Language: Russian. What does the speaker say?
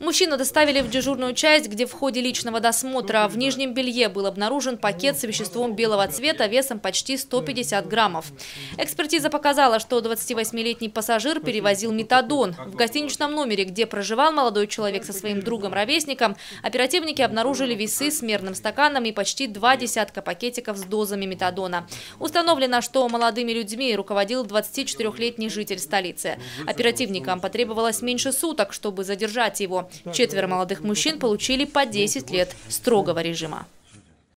Мужчину доставили в дежурную часть, где в ходе личного досмотра в нижнем белье был обнаружен пакет с веществом белого цвета весом почти 150 граммов. Экспертиза показала, что 28-летний пассажир перевозил метадон. В гостиничном номере, где проживал молодой человек со своим другом-ровесником, оперативники обнаружили весы с мерным стаканом и почти два десятка пакетиков с дозами метадона. Установлено, что молодыми людьми руководил 24-летний житель столицы. Оперативникам потребовалось меньше суток, чтобы задержать его. Четверо молодых мужчин получили по 10 лет строгого режима.